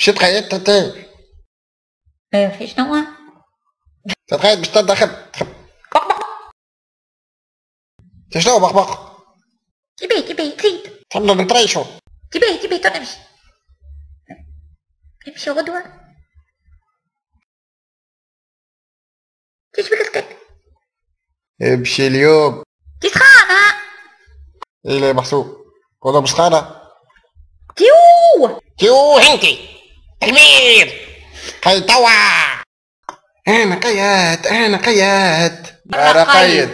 مشيت قيدت انت إيه في شنو تتخيل باش تبدا خب. خب شنو بقبق تبي تبي تريد تبدا نطريشو تبي تبي تو نمشي نمشي غدوة تشبك الكت امشي اليوم تسخان ها إلى محسوب ولا مش خانة تيو تيو انتي تلميذ قيد توا أنا قياد أنا قياد. أنا قيد